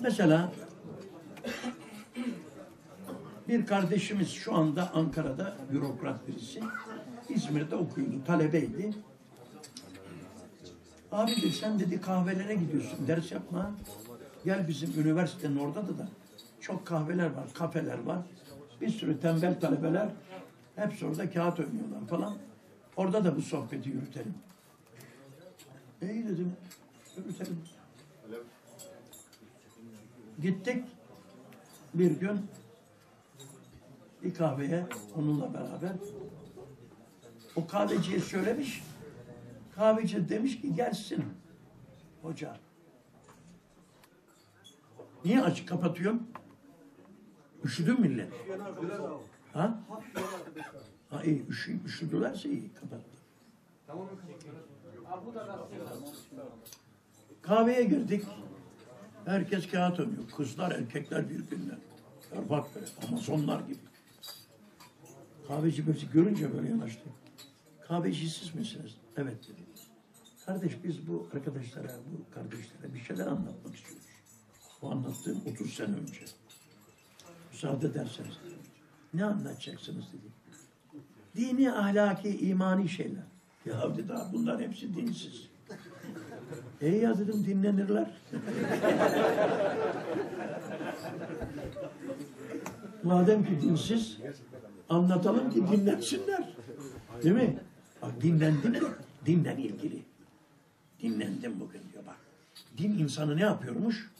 Mesela bir kardeşimiz şu anda Ankara'da bürokrat birisi. İzmir'de okuyordu, talebeydi. Abi dedi sen dedi kahvelere gidiyorsun, ders yapma. Gel bizim üniversitenin orada da da çok kahveler var, kafeler var. Bir sürü tembel talebeler hepsi orada kağıt oynuyorlar falan. Orada da bu sohbeti yürütelim. İyi dedim, yürütelim. Gittik bir gün bir kahveye onunla beraber. O kahveciye söylemiş. Kahveci demiş ki gelsin hoca. Niye açık kapatıyorum? Üşüdü mü millet? Ha? Ha iyi, üşü, üşüdülerse iyi kapattı. Kahveye girdik. Herkes kağıt oynuyor. Kızlar, erkekler birbirine. Ya bak böyle Amazonlar gibi. Kahveci bizi görünce böyle yanaştı. Kahveci siz misiniz? Evet dedi. Kardeş biz bu arkadaşlara, bu kardeşlere bir şeyler anlatmak istiyoruz. Bu anlattığım 30 sene önce. Müsaade ederseniz dedim. Ne anlatacaksınız dedi. Dini, ahlaki, imani şeyler. Ya dedi bunlar hepsi dinsiz. E ya dedim dinlenirler. Madem ki dinsiz, anlatalım ki dinlensinler. Değil mi? Bak dinlendim de dinle ilgili. Dinlendim bugün diyor bak. Din insanı ne yapıyormuş?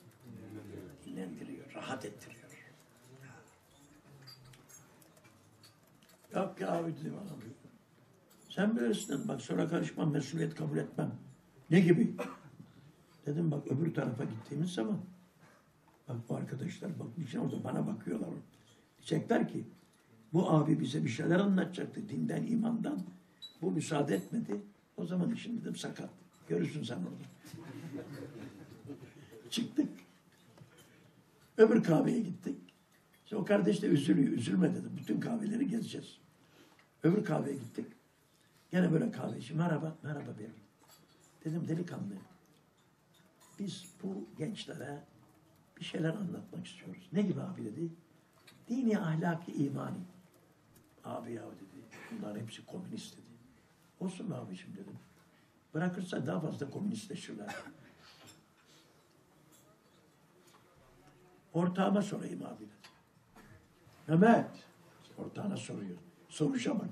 Dinlendiriyor, rahat ettiriyor. Yok ya abi dedim adam. Sen bilirsin bak sonra karışmam, mesuliyet kabul etmem. Ne gibi? Dedim bak öbür tarafa gittiğimiz zaman bak bu arkadaşlar bak için orada bana bakıyorlar. Diyecekler ki bu abi bize bir şeyler anlatacaktı dinden, imandan. Bu müsaade etmedi. O zaman işin dedim sakat. Görürsün sen orada. Çıktık. Öbür kahveye gittik. İşte o kardeş de üzülüyor. Üzülme dedim. Bütün kahveleri gezeceğiz. Öbür kahveye gittik. Gene böyle kahveci. Merhaba, merhaba bey. Dedim delikanlı. Biz bu gençlere bir şeyler anlatmak istiyoruz. Ne gibi abi dedi. Dini, ahlaki, imani. Abi ya dedi. Bunlar hepsi komünist dedi. Olsun mu abiciğim dedim. Bırakırsa daha fazla komünistleşirler. Ortağıma sorayım abi dedi. Mehmet. Ortağına soruyor. Soruşa bak.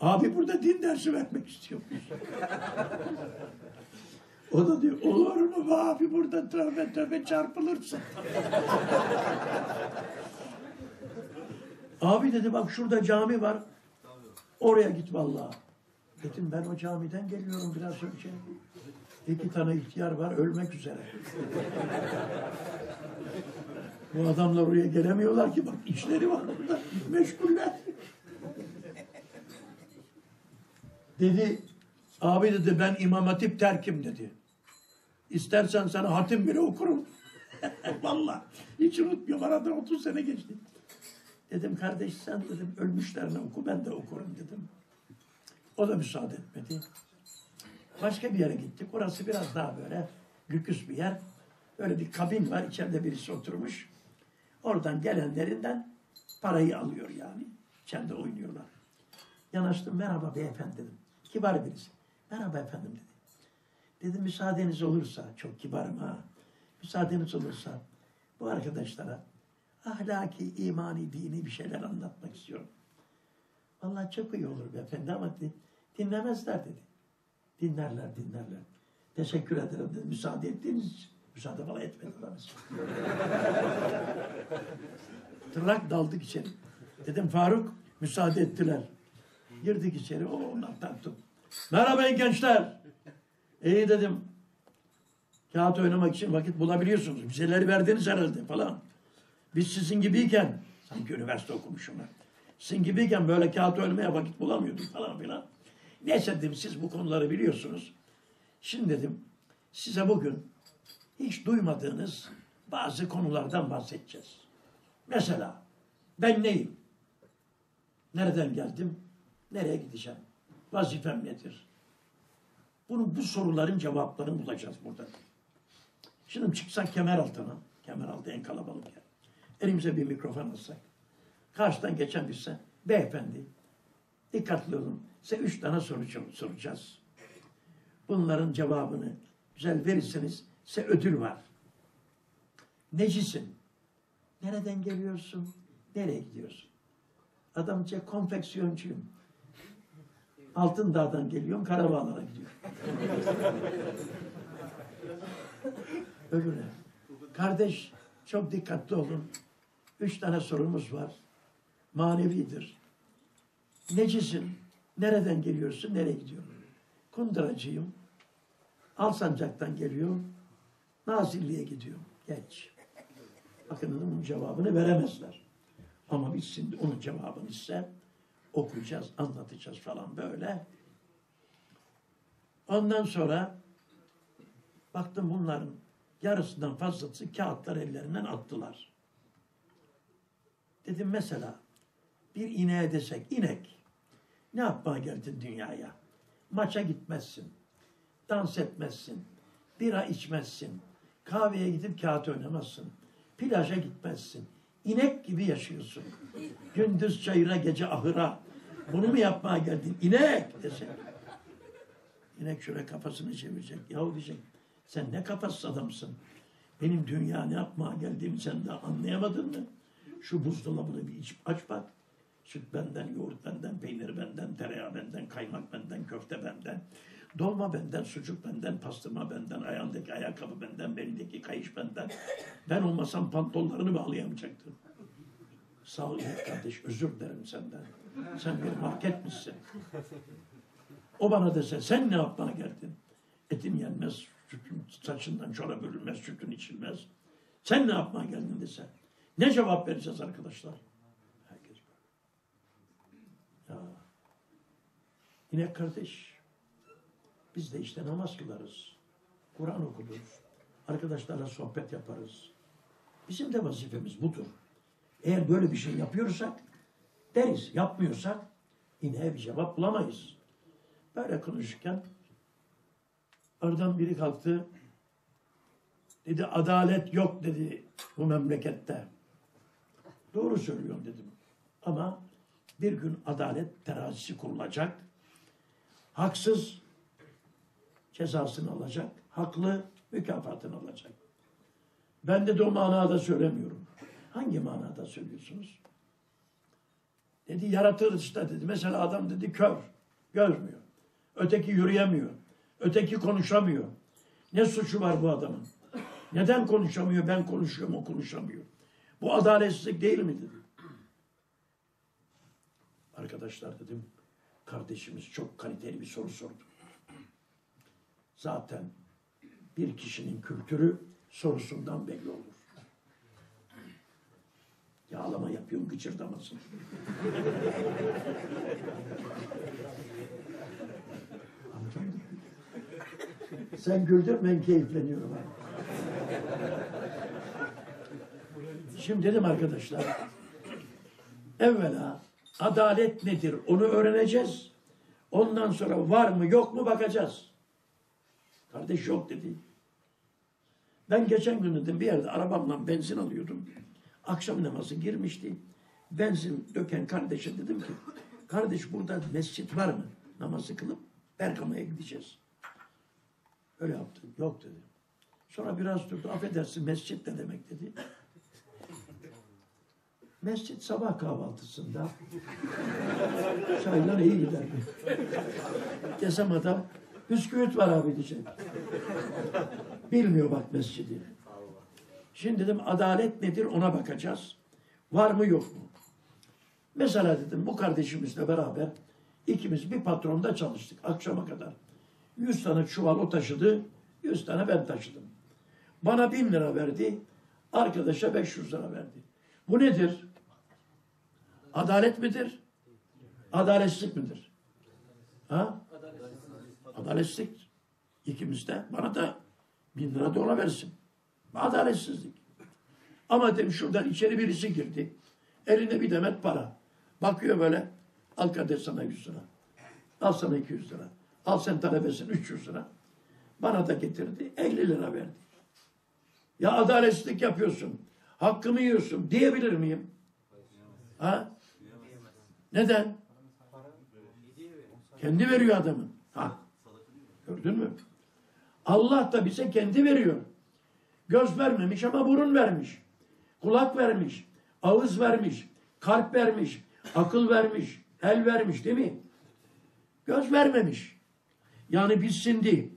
Abi burada din dersi vermek istiyormuş. O da diyor olur mu abi burada tövbe tövbe çarpılırsın. abi dedi bak şurada cami var. Oraya git vallahi. Dedim ben o camiden geliyorum biraz önce. İki tane ihtiyar var ölmek üzere. Bu adamlar oraya gelemiyorlar ki bak işleri var burada meşguller. Dedi abi dedi ben İmam Hatip terkim dedi. İstersen sana hatim bile okurum. Vallahi hiç unutmuyorum aradan 30 sene geçti. Dedim kardeş sen dedim ölmüşlerine oku ben de okurum dedim. O da müsaade etmedi. Başka bir yere gittik. Orası biraz daha böyle lüküs bir yer. Böyle bir kabin var. içeride birisi oturmuş. Oradan gelenlerinden parayı alıyor yani. İçeride oynuyorlar. Yanaştım. Merhaba beyefendi dedim. Kibar birisi. Merhaba efendim dedi. Dedim müsaadeniz olursa, çok kibarım ha. Müsaadeniz olursa bu arkadaşlara ahlaki, imani, dini bir şeyler anlatmak istiyorum. Vallahi çok iyi olur beyefendi ama dinlemezler dedi. Dinlerler, dinlerler. Teşekkür ederim dedi. Müsaade ettiğiniz için. Müsaade falan etmediler. Tırnak daldık içeri. Dedim Faruk müsaade ettiler. Girdik içeri. O onlar taktım. Merhaba gençler. İyi dedim. Kağıt oynamak için vakit bulabiliyorsunuz. Bir şeyleri verdiniz herhalde falan. Biz sizin gibiyken, sanki üniversite okumuşum ben. Sizin gibiyken böyle kağıt oynamaya vakit bulamıyorduk falan filan. Neyse dedim siz bu konuları biliyorsunuz. Şimdi dedim size bugün hiç duymadığınız bazı konulardan bahsedeceğiz. Mesela ben neyim? Nereden geldim? Nereye gideceğim? Vazifem nedir? Bunu bu soruların cevaplarını bulacağız burada. Şimdi çıksak kemer altına. Kemeraltı en kalabalık yer. Elimize bir mikrofon alsak. Karşıdan geçen birse, beyefendi, dikkatli olun. Size üç tane soru sor- soracağız. Bunların cevabını güzel verirseniz size ödül var. Necisin? Nereden geliyorsun? Nereye gidiyorsun? Adam diyecek konfeksiyoncuyum. Altın Dağ'dan geliyorum, Karabağlar'a gidiyorum. Öbürü. Kardeş çok dikkatli olun. Üç tane sorumuz var. Manevidir. Necisin? Nereden geliyorsun? Nereye gidiyorsun? Kunduracıyım. Alsancak'tan geliyorum. Nazilli'ye gidiyorum. Geç. Bakın onun cevabını veremezler. Ama biz şimdi onun cevabını ise okuyacağız, anlatacağız falan böyle. Ondan sonra baktım bunların yarısından fazlası kağıtlar ellerinden attılar. Dedim mesela bir ineğe desek inek ne yapmaya geldin dünyaya? Maça gitmezsin, dans etmezsin, bira içmezsin, kahveye gidip kağıt oynamazsın, plaja gitmezsin. İnek gibi yaşıyorsun. Gündüz çayıra, gece ahıra. Bunu mu yapmaya geldin? İnek desek. İnek şöyle kafasını çevirecek. Yahu diyecek, sen ne kafasız adamsın. Benim dünya ne yapmaya geldiğimi sen daha anlayamadın mı? Şu buzdolabını bir iç, aç bak. Süt benden, yoğurt benden, peynir benden, tereyağı benden, kaymak benden, köfte benden. Dolma benden, sucuk benden, pastırma benden, ayağındaki ayakkabı benden, belindeki kayış benden. Ben olmasam pantolonlarını bağlayamayacaktın. Sağ ol kardeş, özür dilerim senden. Sen bir market misin? O bana dese sen ne yapmaya geldin? Etin yenmez, sütün saçından çora bölünmez, sütün içilmez. Sen ne yapmaya geldin dese. Ne cevap vereceğiz arkadaşlar? Herkes böyle. Ya. İnek kardeş, biz de işte namaz kılarız. Kur'an okuruz. Arkadaşlarla sohbet yaparız. Bizim de vazifemiz budur. Eğer böyle bir şey yapıyorsak deriz. Yapmıyorsak ineğe bir cevap bulamayız. Böyle konuşurken oradan biri kalktı. Dedi adalet yok dedi bu memlekette. Doğru söylüyorsun dedim. Ama bir gün adalet terazisi kurulacak. Haksız cezasını alacak. Haklı mükafatını alacak. Ben de o manada söylemiyorum. Hangi manada söylüyorsunuz? Dedi yaratılışta dedi. Mesela adam dedi kör. Görmüyor. Öteki yürüyemiyor. Öteki konuşamıyor. Ne suçu var bu adamın? Neden konuşamıyor? Ben konuşuyorum, o konuşamıyor. Bu adaletsizlik değil mi dedi. Arkadaşlar dedim, kardeşimiz çok kaliteli bir soru sordu. Zaten bir kişinin kültürü sorusundan belli olur. Yağlama yapıyorum gıcırdamasın. Sen güldür ben keyifleniyorum. ha. Şimdi dedim arkadaşlar, evvela adalet nedir onu öğreneceğiz. Ondan sonra var mı yok mu bakacağız. Kardeş yok dedi. Ben geçen gün dedim bir yerde arabamla benzin alıyordum. Akşam namazı girmişti. Benzin döken kardeşe dedim ki, kardeş burada mescit var mı? Namazı kılıp Bergama'ya gideceğiz. Öyle yaptı. Yok dedi. Sonra biraz durdu. Affedersin mescit ne demek dedi. Mescit sabah kahvaltısında çaylar iyi gider. Desem adam bisküvit var abi diyecek. Bilmiyor bak mescidi. Şimdi dedim adalet nedir ona bakacağız. Var mı yok mu? Mesela dedim bu kardeşimizle beraber ikimiz bir patronda çalıştık akşama kadar. 100 tane çuval o taşıdı, 100 tane ben taşıdım. Bana 1000 lira verdi, arkadaşa 500 lira verdi. Bu nedir? Adalet midir? Adaletsizlik midir? Ha? Adaletsizlik. İkimiz de. Bana da bin lira da ona versin. Adaletsizlik. Ama dedim şuradan içeri birisi girdi. Eline bir demet para. Bakıyor böyle. Al kardeş sana 100 lira. Al sana 200 lira. Al sen talebesin 300 lira. Bana da getirdi. 50 lira verdi. Ya adaletsizlik yapıyorsun. Hakkımı yiyorsun diyebilir miyim? Ha? Neden? Kendi veriyor adamın. Gördün mü? Allah da bize kendi veriyor. Göz vermemiş ama burun vermiş. Kulak vermiş. Ağız vermiş. Kalp vermiş. Akıl vermiş. El vermiş değil mi? Göz vermemiş. Yani biz şimdi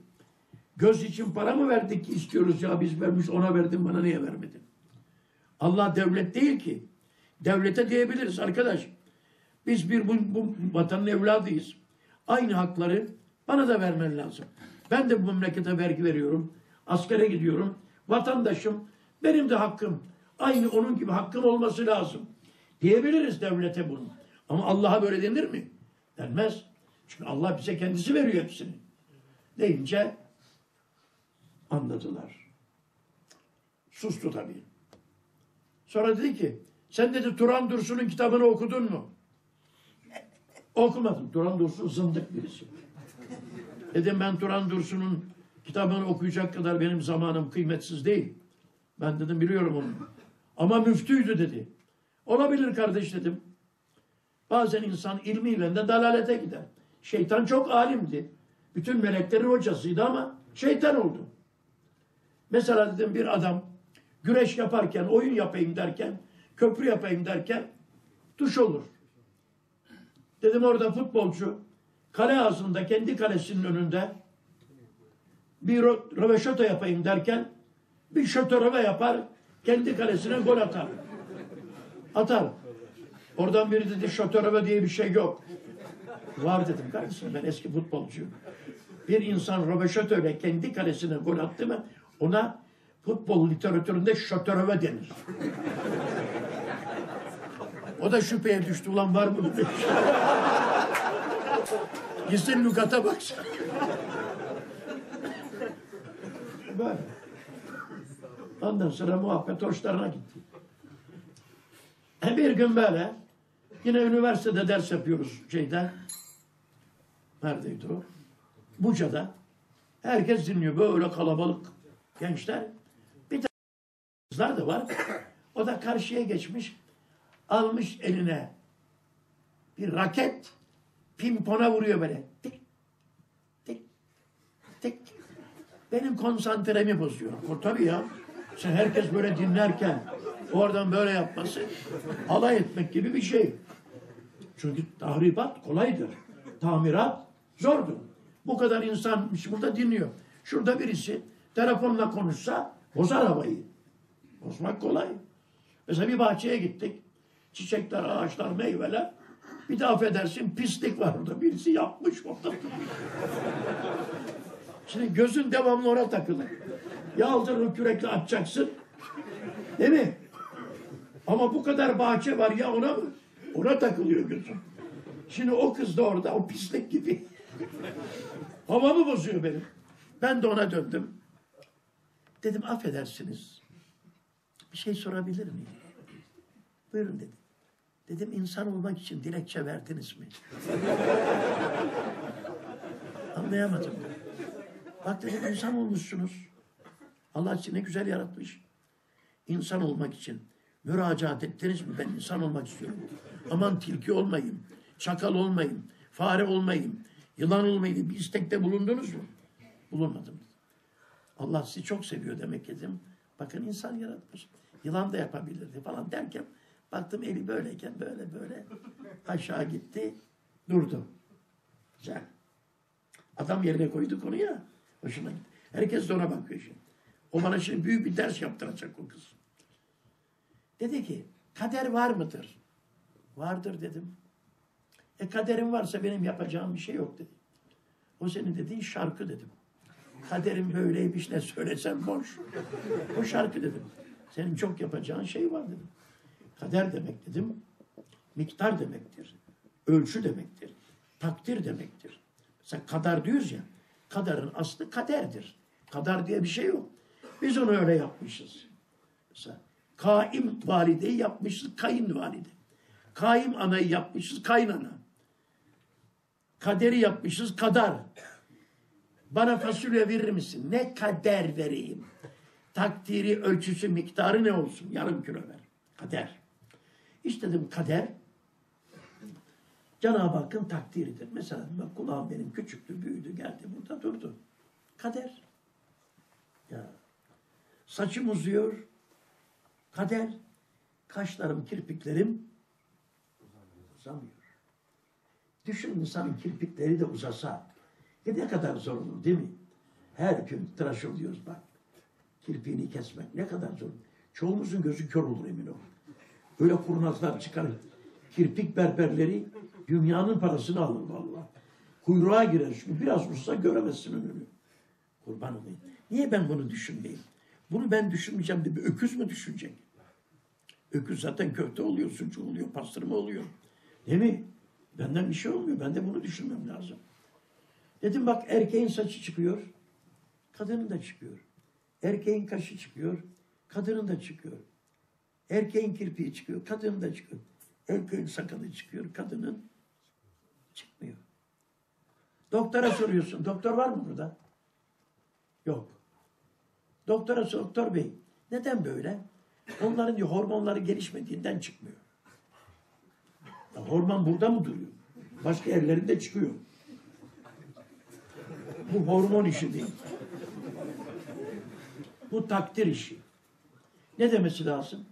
göz için para mı verdik ki istiyoruz ya biz vermiş ona verdin bana niye vermedin? Allah devlet değil ki. Devlete diyebiliriz arkadaş. Biz bir bu, bu vatanın evladıyız. Aynı hakları bana da vermen lazım. Ben de bu memlekete vergi veriyorum. Askere gidiyorum. Vatandaşım. Benim de hakkım. Aynı onun gibi hakkım olması lazım. Diyebiliriz devlete bunu. Ama Allah'a böyle denir mi? Denmez. Çünkü Allah bize kendisi veriyor hepsini. Deyince anladılar. Sustu tabii. Sonra dedi ki sen dedi Turan Dursun'un kitabını okudun mu? Okumadım. Turan Dursun zındık birisi. Dedim ben Turan Dursun'un kitabını okuyacak kadar benim zamanım kıymetsiz değil. Ben dedim biliyorum onu. Ama müftüydü dedi. Olabilir kardeş dedim. Bazen insan ilmiyle de dalalete gider. Şeytan çok alimdi. Bütün meleklerin hocasıydı ama şeytan oldu. Mesela dedim bir adam güreş yaparken, oyun yapayım derken, köprü yapayım derken duş olur. Dedim orada futbolcu kale ağzında kendi kalesinin önünde bir röveşata yapayım derken bir şötöröve yapar kendi kalesine gol atar. Atar. Oradan biri dedi şötöröve diye bir şey yok. Var dedim kardeşim ben eski futbolcuyum. Bir insan röveşatöyle kendi kalesine gol attı mı ona futbol literatüründe şötöröve denir. O da şüpheye düştü. Ulan var mı? Gitsin lügata baksın. Böyle. Ondan sonra muhabbet hoşlarına gitti. E bir gün böyle yine üniversitede ders yapıyoruz şeyde. Neredeydi o? Buca'da. Herkes dinliyor. Böyle kalabalık gençler. Bir tane kızlar da var. O da karşıya geçmiş. Almış eline bir raket pimpona vuruyor böyle. Tik tik tik. Benim konsantremi bozuyor. Tabii ya. Sen herkes böyle dinlerken oradan böyle yapması alay etmek gibi bir şey. Çünkü tahribat kolaydır. Tamirat zordur. Bu kadar insan burada dinliyor. Şurada birisi telefonla konuşsa bozar havayı. Bozmak kolay. Mesela bir bahçeye gittik. Çiçekler, ağaçlar, meyveler. Bir de affedersin pislik var orada. Birisi yapmış orada. Şimdi gözün devamlı oraya takılır. Ya o kürekle atacaksın. Değil mi? Ama bu kadar bahçe var ya ona mı? Ona takılıyor gözüm. Şimdi o kız da orada o pislik gibi. Havamı bozuyor benim. Ben de ona döndüm. Dedim affedersiniz. Bir şey sorabilir miyim? Buyurun dedim. Dedim insan olmak için dilekçe verdiniz mi? Anlayamadım. Bak dedim insan olmuşsunuz. Allah sizi ne güzel yaratmış. İnsan olmak için müracaat ettiniz mi? Ben insan olmak istiyorum. Aman tilki olmayayım, çakal olmayayım, fare olmayayım, yılan olmayayım. Bir istekte bulundunuz mu? Bulunmadım. Allah sizi çok seviyor demek dedim. Bakın insan yaratmış. Yılan da yapabilirdi falan derken baktım eli böyleyken böyle böyle aşağı gitti durdu. Güzel. Adam yerine koydu konuyu ya. Hoşuna gitti. Herkes de ona bakıyor şimdi. O bana şimdi büyük bir ders yaptıracak o kız. Dedi ki kader var mıdır? Vardır dedim. E kaderim varsa benim yapacağım bir şey yok dedi. O senin dediğin şarkı dedim. Kaderim böyleymiş ne söylesem boş. O şarkı dedim. Senin çok yapacağın şey var dedim. Kader demek dedim. Miktar demektir. Ölçü demektir. Takdir demektir. Mesela kadar diyoruz ya. Kadarın aslı kaderdir. Kadar diye bir şey yok. Biz onu öyle yapmışız. Mesela kaim valideyi yapmışız kayınvalide. Kaim anayı yapmışız kaynana. Kaderi yapmışız kadar. Bana fasulye verir misin? Ne kader vereyim? takdiri ölçüsü miktarı ne olsun? Yarım kilo ver. Kader. İşte dedim kader Cenab-ı Hakk'ın takdiridir. Mesela bak kulağım benim küçüktü, büyüdü, geldi burada durdu. Kader. Ya. Saçım uzuyor. Kader. Kaşlarım, kirpiklerim uzamıyor. Düşün insanın kirpikleri de uzasa. Ne kadar zor olur değil mi? Her gün tıraş oluyoruz bak. Kirpiğini kesmek ne kadar zor. Çoğumuzun gözü kör olur emin ol. Böyle kurnazlar çıkar. Kirpik berberleri dünyanın parasını alır vallahi. Kuyruğa girer çünkü biraz usta göremezsin önünü. Kurban olayım. Niye ben bunu düşünmeyeyim? Bunu ben düşünmeyeceğim de bir öküz mü düşünecek? Öküz zaten köfte oluyor, sucuk oluyor, pastırma oluyor. Değil mi? Benden bir şey olmuyor. Ben de bunu düşünmem lazım. Dedim bak erkeğin saçı çıkıyor. Kadının da çıkıyor. Erkeğin kaşı çıkıyor. Kadının da çıkıyor. Erkeğin kirpiği çıkıyor. Kadının da çıkıyor. Erkeğin sakalı çıkıyor. Kadının çıkmıyor. Doktora soruyorsun. Doktor var mı burada? Yok. Doktora sor, doktor bey neden böyle? Onların diyor, hormonları gelişmediğinden çıkmıyor. Ya hormon burada mı duruyor? Başka yerlerinde çıkıyor. Bu hormon işi değil. Bu takdir işi. Ne demesi lazım?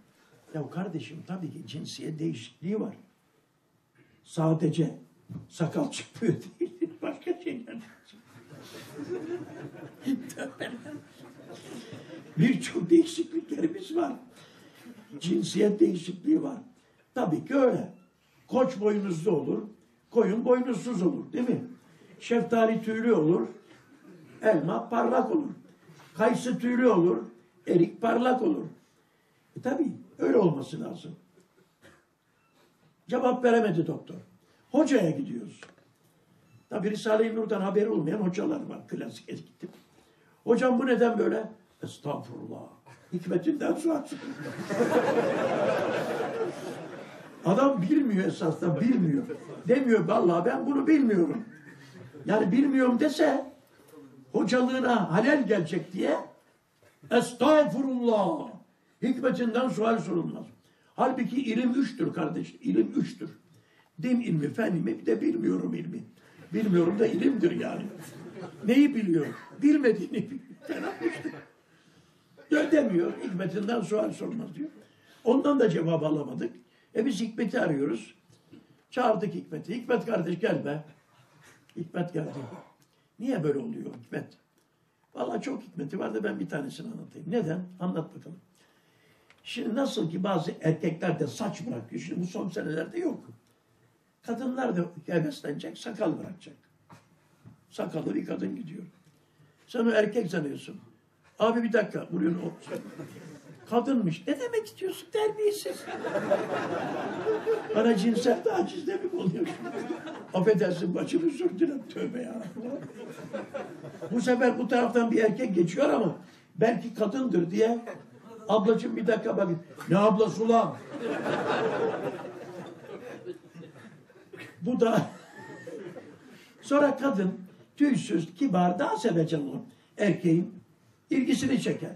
Ya kardeşim tabii ki cinsiyet değişikliği var. Sadece sakal çıkmıyor değil. Başka şeyler. Birçok değişikliklerimiz var. Cinsiyet değişikliği var. Tabii ki öyle. Koç boynuzlu olur, koyun boynuzsuz olur değil mi? Şeftali tüylü olur, elma parlak olur. Kayısı tüylü olur, erik parlak olur. E tabii öyle olması lazım. Cevap veremedi doktor. Hocaya gidiyoruz. Tabii Risale-i Nur'dan haberi olmayan hocalar var. Klasik gittim. Hocam bu neden böyle? Estağfurullah. Hikmetinden sual Adam bilmiyor esasında bilmiyor. Demiyor vallahi ben bunu bilmiyorum. Yani bilmiyorum dese hocalığına halel gelecek diye estağfurullah. Hikmetinden sual sorulmaz. Halbuki ilim üçtür kardeş. İlim üçtür. Din ilmi, fen ilmi de bilmiyorum ilmi. Bilmiyorum da ilimdir yani. Neyi biliyor? Bilmediğini biliyor. Fena işte. Demiyor. Hikmetinden sual sormaz diyor. Ondan da cevap alamadık. E biz Hikmet'i arıyoruz. Çağırdık Hikmet'i. Hikmet kardeş gel be. Hikmet geldi. Niye böyle oluyor Hikmet? Vallahi çok hikmeti var da ben bir tanesini anlatayım. Neden? Anlat bakalım. Şimdi nasıl ki bazı erkekler de saç bırakıyor. Şimdi bu son senelerde yok. Kadınlar da heveslenecek, sakal bırakacak. Sakalı bir kadın gidiyor. Sen o erkek sanıyorsun. Abi bir dakika, o kadınmış. Ne demek istiyorsun terbiyesiz? Bana cinsel tacizde mi oluyorsun? Affedersin bacım özür dilerim. Tövbe ya. Bu sefer bu taraftan bir erkek geçiyor ama belki kadındır diye ablacığım bir dakika bakın. Ne ablası ulan? Bu da sonra kadın tüysüz, kibar, daha sevecen olur. Erkeğin ilgisini çeker.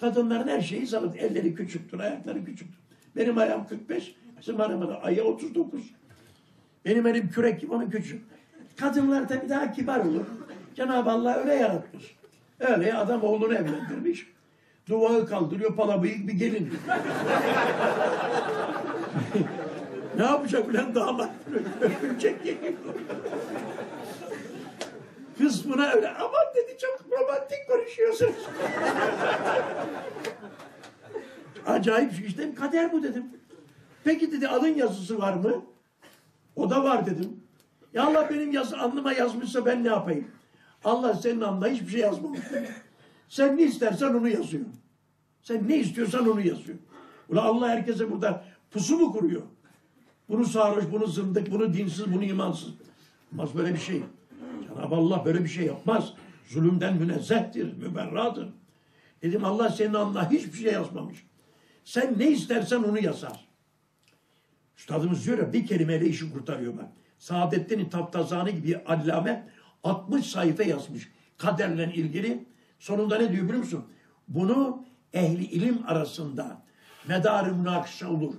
Kadınların her şeyi zayıf. Elleri küçüktür, ayakları küçüktür. Benim ayağım 45, bizim hanımın ayağı 39. Benim elim kürek gibi, onun küçük. Kadınlar tabii daha kibar olur. Cenab-ı Allah öyle yaratmış. Öyle adam oğlunu evlendirmiş. Duvağı kaldırıyor, pala bıyık bir gelin. ne yapacak ulan damat? Öpülecek gibi. Kız buna öyle aman dedi çok romantik konuşuyorsunuz. Acayip şey işte kader bu dedim. Peki dedi alın yazısı var mı? O da var dedim. Ya Allah benim yazı alnıma yazmışsa ben ne yapayım? Allah senin alnına hiçbir şey yazmamış. Sen ne istersen onu yazıyor. Sen ne istiyorsan onu yazıyor. Ulan Allah herkese burada pusu mu kuruyor? Bunu sarhoş, bunu zındık, bunu dinsiz, bunu imansız. Olmaz böyle bir şey. Cenab-ı Allah böyle bir şey yapmaz. Zulümden münezzehtir, müberradır. Dedim Allah senin alnına hiçbir şey yazmamış. Sen ne istersen onu yazar. Üstadımız diyor ya bir kelimeyle işi kurtarıyor bak. Saadettin Taftazani gibi allame 60 sayfa yazmış kaderle ilgili. Sonunda ne diyor biliyor musun? Bunu ehli ilim arasında medarı münakışa olur.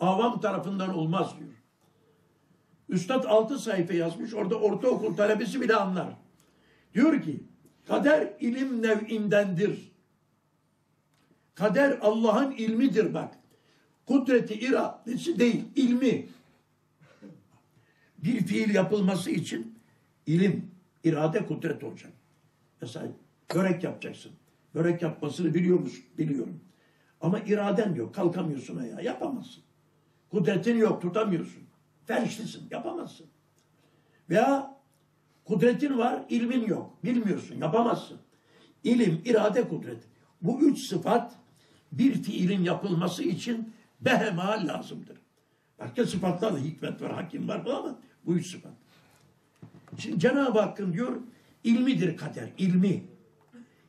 Avam tarafından olmaz diyor. Üstad altı sayfa yazmış. Orada ortaokul talebesi bile anlar. Diyor ki kader ilim nev'indendir. Kader Allah'ın ilmidir bak. Kudreti iradesi değil, ilmi. Bir fiil yapılması için ilim, irade, kudret olacak. Mesela börek yapacaksın. Börek yapmasını biliyor musun? Biliyorum. Ama iraden yok. Kalkamıyorsun ayağa. Yapamazsın. Kudretin yok. Tutamıyorsun. Felçlisin. Yapamazsın. Veya kudretin var. ilmin yok. Bilmiyorsun. Yapamazsın. İlim, irade, kudret. Bu üç sıfat bir fiilin yapılması için behema lazımdır. Başka sıfatlar da hikmet var, hakim var ama bu üç sıfat. Şimdi Cenab-ı Hakk'ın diyor ilmidir kader, ilmi.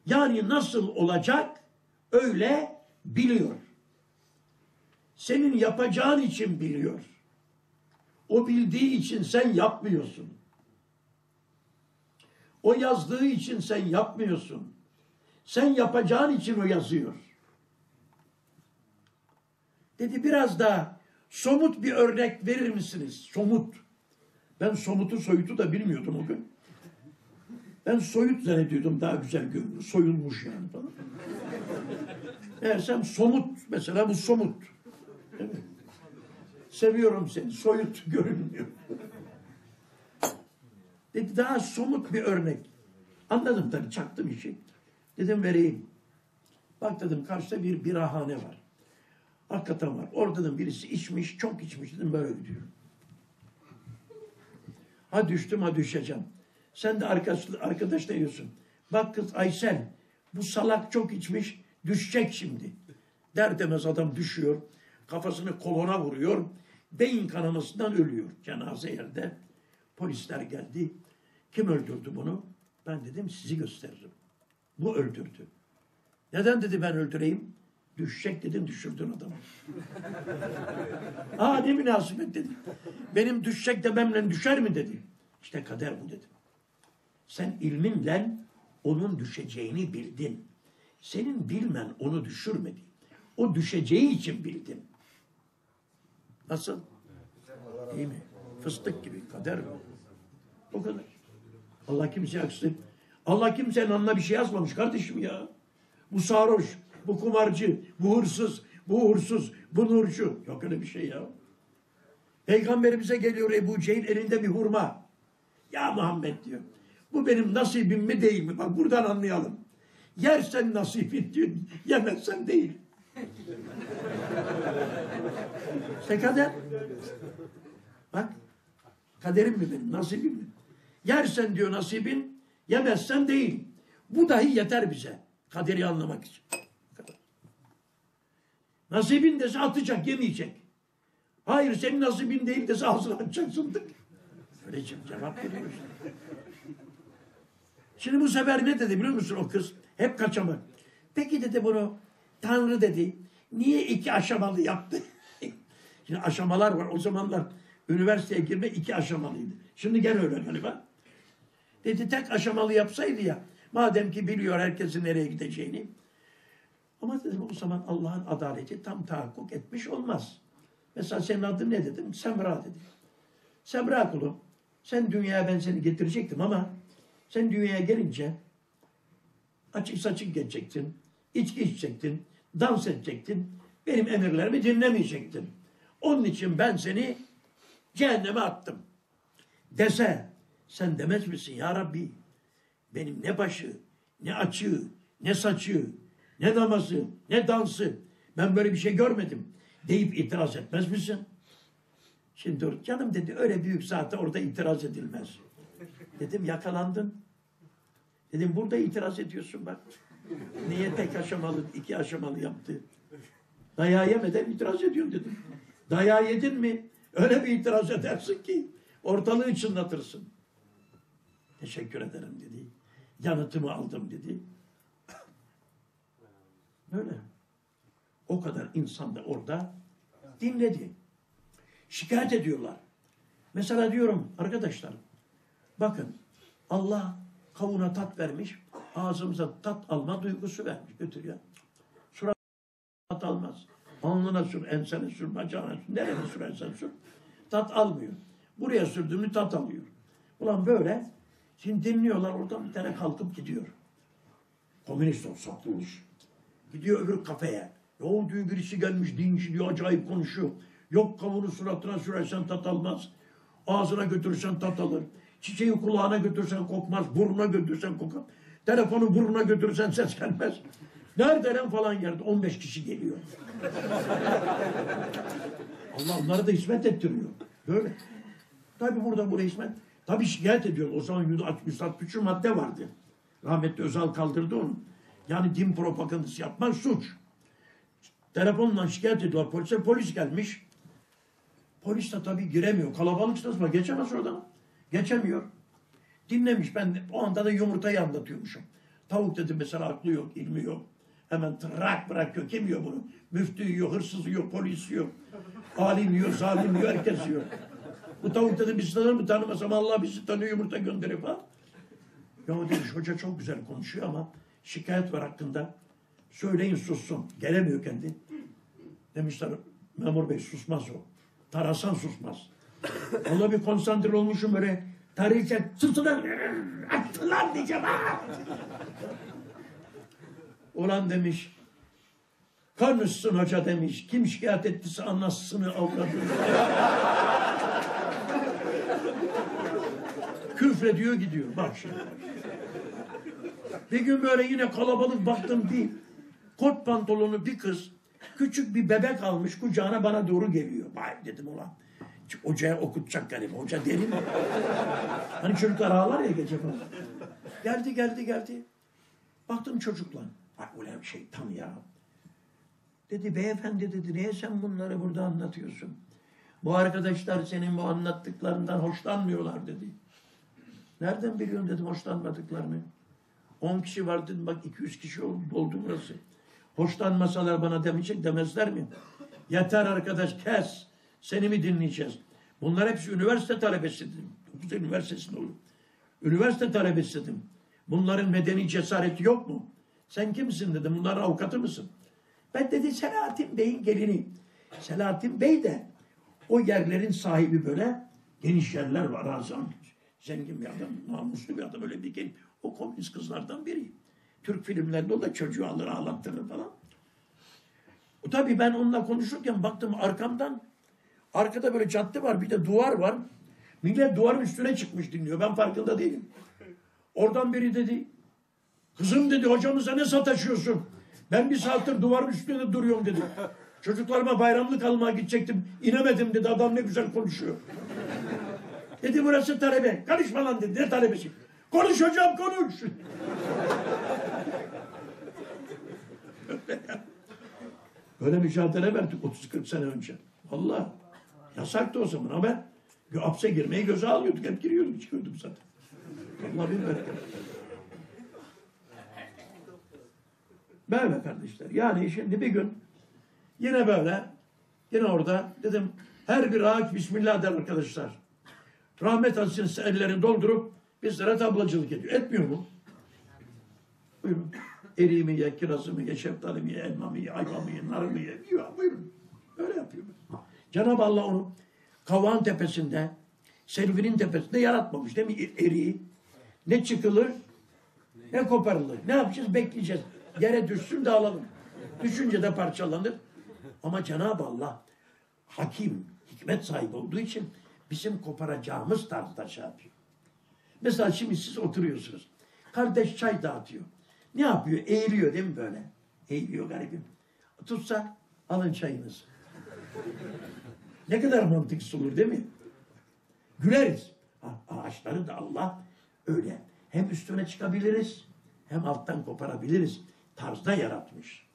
Yani nasıl olacak öyle biliyor. Senin yapacağın için biliyor. O bildiği için sen yapmıyorsun. O yazdığı için sen yapmıyorsun. Sen yapacağın için o yazıyor. Dedi biraz daha somut bir örnek verir misiniz? Somut. Ben somutu soyutu da bilmiyordum o gün. Ben soyut zannediyordum daha güzel görünür. Soyulmuş yani falan. Meğersem somut. Mesela bu somut. Evet. Seviyorum seni. Soyut görünmüyor. Dedi daha somut bir örnek. Anladım tabii çaktım işi. Dedim vereyim. Bak dedim karşıda bir birahane var. Hakikaten var. Orada da birisi içmiş, çok içmiş dedim böyle gidiyor. Ha düştüm ha düşeceğim. Sen de arkadaş, arkadaşla yiyorsun. Bak kız Aysel bu salak çok içmiş düşecek şimdi. Der demez adam düşüyor. Kafasını kolona vuruyor. Beyin kanamasından ölüyor. Cenaze yerde. Polisler geldi. Kim öldürdü bunu? Ben dedim sizi gösteririm. Bu öldürdü. Neden dedi ben öldüreyim? Düşecek dedim düşürdün adamı. Aa ne münasebet dedim. Benim düşecek dememle düşer mi dedi. İşte kader bu dedim. Sen ilminle onun düşeceğini bildin. Senin bilmen onu düşürmedi. O düşeceği için bildin. Nasıl? İyi mi? Fıstık gibi kader bu. O kadar. Allah kimseye aksın. Allah kimsenin anına bir şey yazmamış kardeşim ya. Bu sarhoş, bu kumarcı, bu hırsız, bu uğursuz, bu nurcu. Yok öyle bir şey ya. Peygamberimize geliyor Ebu Cehil elinde bir hurma. Ya Muhammed diyor. Bu benim nasibim mi değil mi? Bak buradan anlayalım. Yersen nasibin diyor. Yemezsen değil. İşte kader. Bak. Kaderim mi benim? Nasibim mi? Yersen diyor nasibin. Yemezsen değil. Bu dahi yeter bize. Kaderi anlamak için. Nasibin dese atacak, yemeyecek. Hayır senin nasibin değil dese ağzını açacaksın. Öyle cevap veriyor. Şimdi bu sefer ne dedi biliyor musun o kız? Hep kaçamak. Peki dedi bunu Tanrı dedi. Niye iki aşamalı yaptı? Şimdi aşamalar var. O zamanlar üniversiteye girme iki aşamalıydı. Şimdi gene öyle galiba. Dedi tek aşamalı yapsaydı ya. Madem ki biliyor herkesin nereye gideceğini. Ama dedim o zaman Allah'ın adaleti tam tahakkuk etmiş olmaz. Mesela senin adın ne dedim? Semra dedi. Semra kulum sen dünyaya ben seni getirecektim ama sen dünyaya gelince açık saçık geçecektin, içki içecektin, dans edecektin, benim emirlerimi dinlemeyecektin. Onun için ben seni cehenneme attım. Dese sen demez misin ya Rabbi benim ne başı, ne açığı, ne saçı, ne namazı, ne dansı ben böyle bir şey görmedim deyip itiraz etmez misin? Şimdi canım dedi öyle büyük zaten orada itiraz edilmez. Dedim yakalandın. Dedim burada itiraz ediyorsun bak. Niye tek aşamalı, iki aşamalı yaptı? Dayağı yemeden itiraz ediyorsun dedim. Dayağı yedin mi öyle bir itiraz edersin ki ortalığı çınlatırsın. Teşekkür ederim dedi. Yanıtımı aldım dedi. Böyle. O kadar insan da orada dinledi. Şikayet ediyorlar. Mesela diyorum arkadaşlar bakın Allah kavuna tat vermiş ağzımıza tat alma duygusu vermiş götür ya. Surat tat almaz. Alnına sür, ensene sür, bacağına sür, nereye sürersen sür. Tat almıyor. Buraya sürdüğünü tat alıyor. Ulan böyle. Şimdi dinliyorlar oradan bir tane kalkıp gidiyor. Komünist o saklılmış. Gidiyor öbür kafeye. O diyor birisi gelmiş dinci diyor acayip konuşuyor. Yok kavunu suratına sürersen tat almaz. Ağzına götürürsen tat alır. Çiçeği kulağına götürsen kokmaz. Burnuna götürsen kokar. Telefonu burnuna götürsen ses gelmez. Nerede lan falan yerde 15 kişi geliyor. Allah onlara da hizmet ettiriyor. Böyle. Tabi burada bu hizmet. Tabi şikayet ediyor. O zaman 163 madde vardı. Rahmetli Özal kaldırdı onu. Yani din propagandası yapmak suç. Telefonla şikayet ediyorlar polise. Polis gelmiş. Polis de tabii giremiyor. Kalabalık sırasında geçemez oradan. Geçemiyor. Dinlemiş. Ben de- o anda da yumurtayı anlatıyormuşum. Tavuk dedi mesela aklı yok, ilmi yok. Hemen trak bırakıyor. Kim yiyor bunu? Müftü yiyor, hırsız yiyor, polis yiyor. Alim yiyor, zalim yiyor, herkes yiyor. Bu tavuk dedi bizi tanır mı tanımasam Allah bizi tanıyor yumurta gönderir falan. Ya demiş hoca çok güzel konuşuyor ama şikayet var hakkında. Söyleyin sussun. Gelemiyor kendi. Demişler memur bey susmaz o. Tarasan susmaz. Ona bir konsantre olmuşum böyle susun lan attılar diyeceğim. Ulan demiş konuşsun hoca demiş. Kim şikayet ettiyse anasını avradını. Küfrediyor gidiyor. Bak şimdi. Bir gün böyle yine kalabalık baktım bir kot pantolonu bir kız küçük bir bebek almış kucağına bana doğru geliyor. Vay dedim ulan. Hocaya okutacak galiba. Hoca deli mi? Hani çocuklar ağlar ya gece falan. Geldi geldi geldi. Baktım çocukla. Bak ulan şeytan ya. Dedi beyefendi dedi niye sen bunları burada anlatıyorsun? Bu arkadaşlar senin bu anlattıklarından hoşlanmıyorlar dedi. Nereden biliyorsun dedim hoşlanmadıklarını. 10 kişi var dedim bak 200 kişi oldu, burası. Hoşlanmasalar bana demeyecek demezler mi? Yeter arkadaş kes. Seni mi dinleyeceğiz? Bunlar hepsi üniversite talebesi dedim. Dokuz Üniversitesi'nde olur. Üniversite talebesi dedim. Bunların medeni cesareti yok mu? Sen kimsin dedim. Bunların avukatı mısın? Ben dedi Selahattin Bey'in gelini. Selahattin Bey de o yerlerin sahibi böyle geniş yerler var. Azam. Zengin bir adam, namuslu bir adam öyle bir gelin. O komünist kızlardan biri. Türk filmlerinde o da çocuğu alır ağlattırır falan. O tabii ben onunla konuşurken baktım arkamdan arkada böyle cadde var bir de duvar var. Millet duvarın üstüne çıkmış dinliyor. Ben farkında değilim. Oradan biri dedi kızım dedi hocamıza ne sataşıyorsun? Ben bir saattir duvarın üstünde duruyorum dedi. Çocuklarıma bayramlık almaya gidecektim. İnemedim dedi. Adam ne güzel konuşuyor. Dedi burası talebe. Karışma lan dedi. Ne talebesi? Konuş hocam konuş. Böyle mücadele verdik 30-40 sene önce. Vallahi yasaktı o zaman ama ben hapse girmeyi göze alıyorduk. Hep giriyorduk çıkıyorduk zaten. Allah bin. Böyle kardeşler. Yani şimdi bir gün yine böyle yine orada dedim her bir ağaç Bismillah der arkadaşlar. Rahmet Hazretleri ellerini doldurup bizlere tablacılık ediyor. Etmiyor mu? Buyurun. Eriğimi ye, kirazımı ye, şeftalimi ye, elmamı ye, ayvamı ye, narımı ye. Yiyor, buyurun. Öyle yapıyor. Cenab-ı Allah onu Kavağın tepesinde, Selvi'nin tepesinde yaratmamış değil mi? Eriği. Ne çıkılır, ne koparılır. Ne yapacağız? Bekleyeceğiz. Yere düşsün de alalım. Düşünce de parçalanır. Ama Cenab-ı Allah hakim, hikmet sahibi olduğu için bizim koparacağımız tarzda şey yapıyor. Mesela şimdi siz oturuyorsunuz. Kardeş çay dağıtıyor. Ne yapıyor? Eğiliyor değil mi böyle? Eğiliyor garibim. Tutsa alın çayınızı. Ne kadar mantıksız olur değil mi? Güleriz. Ağaçları da Allah öyle. Hem üstüne çıkabiliriz hem alttan koparabiliriz. Tarzda yaratmış.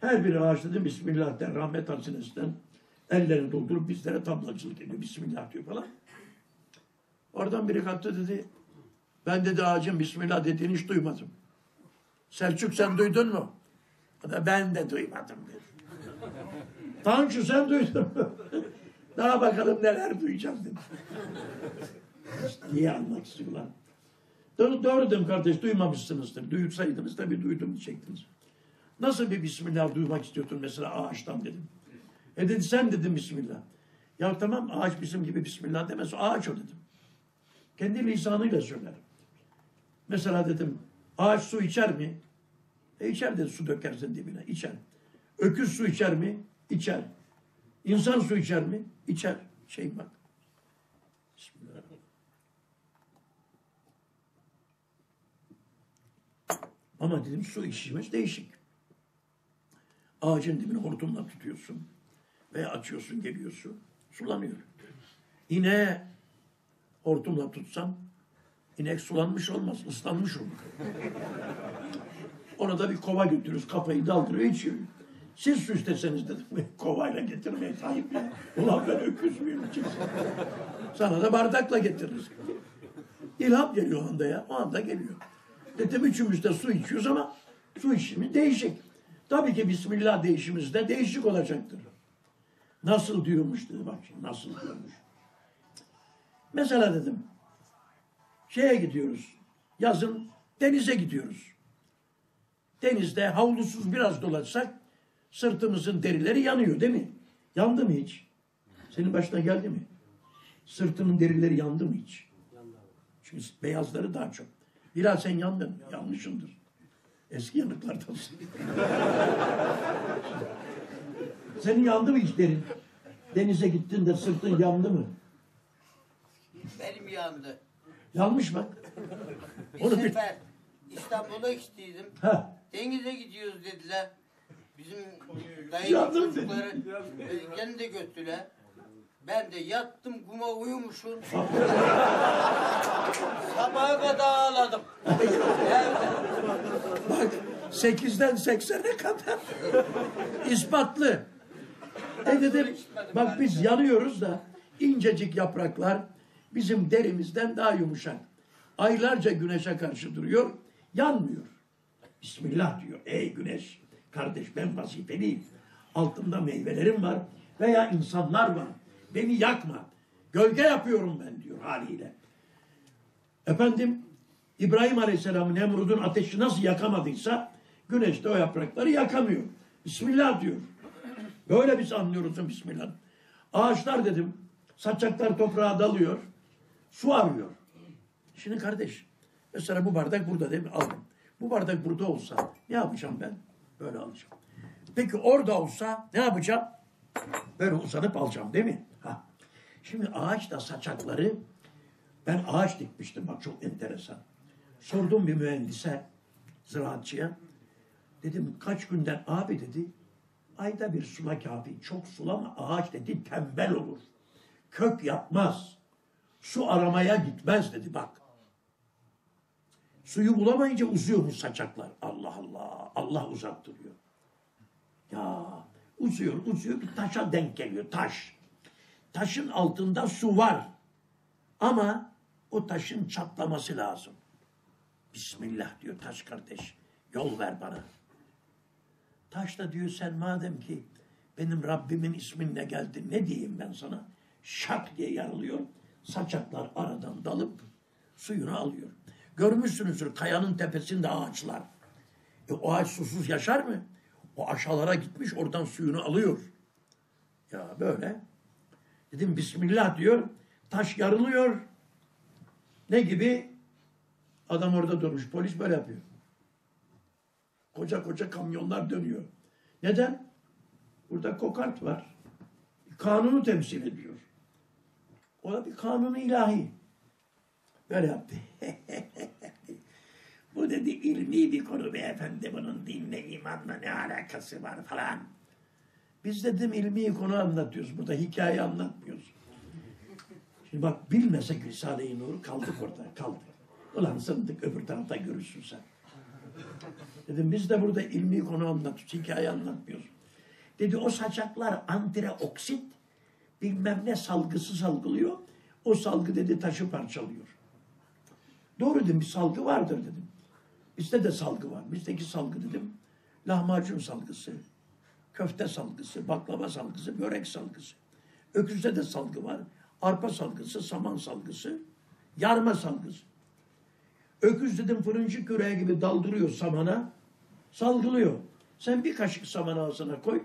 Her bir ağaç dedim Bismillah der, rahmet hazinesinden ellerini doldurup bizlere tablacılık ediyor. Bismillah diyor falan. Oradan biri kalktı dedi, ben dedi ağacın Bismillah dediğini hiç duymadım. Selçuk sen duydun mu? O da ben de duymadım dedi. Tanju sen duydun mu? Daha bakalım neler duyacağız dedi. Niye almak istiyorlar? Doğru, doğru dedim kardeş duymamışsınızdır. Duysaydınız tabii duydum diyecektiniz. Nasıl bir Bismillah duymak istiyordun mesela ağaçtan dedim. E dedi sen dedim Bismillah. Ya tamam ağaç bizim gibi Bismillah demez. Ağaç o dedim. Kendi lisanıyla söyler. Mesela dedim ağaç su içer mi? E içer dedi su dökersen dibine. içer. Öküz su içer mi? İçer. İnsan su içer mi? İçer. Şey bak. Bismillahirrahmanirrahim. Ama dedim su içişimiz değişik. Ağacın dibini hortumla tutuyorsun. Veya açıyorsun geliyor su. Sulanıyor. İneğe hortumla tutsam inek sulanmış olmaz. ıslanmış olur. Ona da bir kova götürürüz. Kafayı daldırıyor içiyor. Siz su isteseniz dedim. Kovayla getirmeye sahip ya. Ulan ben öküz müyüm? Sana da bardakla getiririz. İlham geliyor o anda ya. O anda geliyor. Dedim üçümüz de su içiyoruz ama su içimi değişik. Tabii ki Bismillah değişimiz de değişik olacaktır. Nasıl diyormuş dedi bak şimdi nasıl diyormuş. Mesela dedim şeye gidiyoruz. Yazın denize gidiyoruz. Denizde havlusuz biraz dolaşsak sırtımızın derileri yanıyor değil mi? Yandı mı hiç? Senin başına geldi mi? Sırtının derileri yandı mı hiç? Çünkü beyazları daha çok. Bilal sen yandın. Yanlışındır. Eski yanıklardansın. Senin yandı mı hiç derin? Denize gittin de sırtın yandı mı? Benim yandı. Yanmış bak. Bir Onu bir- sefer İstanbul'a gittim. Ha. Denize gidiyoruz dediler. Bizim dayı Yandım çocukları beni de götürdüler. Ben de yattım kuma uyumuşum. Sabaha kadar ağladım. Evde. Bak 8'den 80'e kadar ispatlı. E dedim bak biz yanıyoruz da incecik yapraklar bizim derimizden daha yumuşak. Aylarca güneşe karşı duruyor, yanmıyor. Bismillah diyor. Ey güneş, kardeş ben vazifeliyim. Altında meyvelerim var veya insanlar var. Beni yakma. Gölge yapıyorum ben diyor haliyle. Efendim İbrahim Aleyhisselam'ın Nemrud'un ateşi nasıl yakamadıysa güneş de o yaprakları yakamıyor. Bismillah diyor. Böyle biz anlıyoruz Bismillah. Ağaçlar dedim saçaklar toprağa dalıyor. Su arıyor. Şimdi kardeş mesela bu bardak burada değil mi? Aldım. Bu bardak burada olsa ne yapacağım ben? Böyle alacağım. Peki orada olsa ne yapacağım? Böyle uzanıp alacağım değil mi? Ha. Şimdi ağaç da saçakları ben ağaç dikmiştim bak çok enteresan. Sordum bir mühendise, ziraatçıya. Dedim kaç günden abi dedi. Ayda bir sula kafi. Çok sulama ağaç dedi tembel olur. Kök yapmaz. Su aramaya gitmez dedi bak. Suyu bulamayınca uzuyormuş saçaklar. Allah Allah. Allah uzattırıyor. Ya uzuyor uzuyor bir taşa denk geliyor taş. Taşın altında su var. Ama o taşın çatlaması lazım. Bismillah diyor taş kardeş. Yol ver bana. Taş da diyor sen madem ki benim Rabbimin isminle geldin ne diyeyim ben sana? Şak diye yarılıyor. Saçaklar aradan dalıp suyunu alıyor. Görmüşsünüzdür kayanın tepesinde ağaçlar. E o ağaç susuz yaşar mı? O aşağılara gitmiş oradan suyunu alıyor. Ya böyle. Dedim Bismillah diyor. Taş yarılıyor. Ne gibi? Adam orada durmuş. Polis böyle yapıyor. Koca koca kamyonlar dönüyor. Neden? Burada kokart var. Kanunu temsil ediyor. O da bir kanunu ilahi. Böyle yaptı. Bu dedi ilmi bir konu beyefendi. Bunun dinle imanla ne alakası var falan. Biz dedim ilmi konu anlatıyoruz. Burada hikaye anlatmıyoruz. Şimdi bak bilmesek Risale-i Nur kaldık orada kaldık. Ulan sındık öbür tarafta görürsün sen. Dedim biz de burada ilmi konu anlatıyoruz. Hikaye anlatmıyoruz. Dedi o saçaklar antireoksit bilmem ne salgısı salgılıyor. O salgı dedi taşı parçalıyor. Doğru dedim bir salgı vardır dedim. Bizde de salgı var. Bizdeki salgı dedim lahmacun salgısı, köfte salgısı, baklava salgısı, börek salgısı. Öküzde de salgı var. Arpa salgısı, saman salgısı, yarma salgısı. Öküz dedim fırıncı küreği gibi daldırıyor samana, salgılıyor. Sen bir kaşık saman ağzına koy.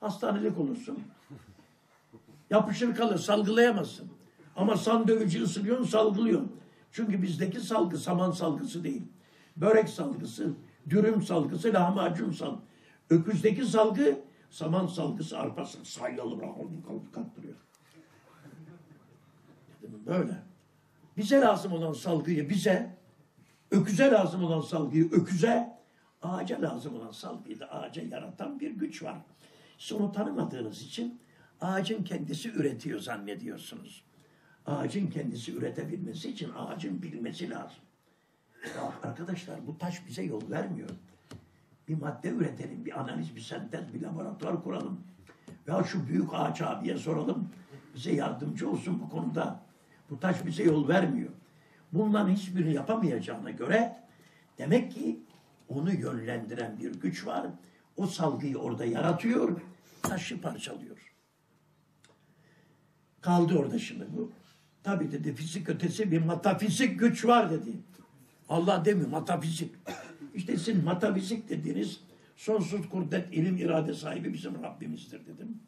Hastanelik olursun. Yapışır kalır, salgılayamazsın. Ama san dövücü ısırıyorsun, salgılıyorsun. Çünkü bizdeki salgı saman salgısı değil. Börek salgısı, dürüm salgısı, lahmacun salgısı. Öküzdeki salgı saman salgısı arpası saylalı kalktırıyor. Dedim, Böyle. Bize lazım olan salgıyı bize, öküze lazım olan salgıyı öküze, ağaca lazım olan salgıyı da ağaca yaratan bir güç var. Siz tanımadığınız için ağacın kendisi üretiyor zannediyorsunuz. Ağacın kendisi üretebilmesi için ağacın bilmesi lazım. Ya arkadaşlar bu taş bize yol vermiyor. Bir madde üretelim, bir analiz, bir sentez, bir laboratuvar kuralım. Ya şu büyük ağaç abiye soralım. Bize yardımcı olsun bu konuda. Bu taş bize yol vermiyor. Bunların hiçbirini yapamayacağına göre demek ki onu yönlendiren bir güç var. O salgıyı orada yaratıyor, taşı parçalıyor. Kaldı orada şimdi bu. Tabii dedi fizik ötesi bir metafizik güç var dedi. Allah demiyor metafizik. İşte sizin metafizik dediğiniz sonsuz kudret, ilim, irade sahibi bizim Rabbimizdir dedim.